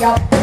y'all.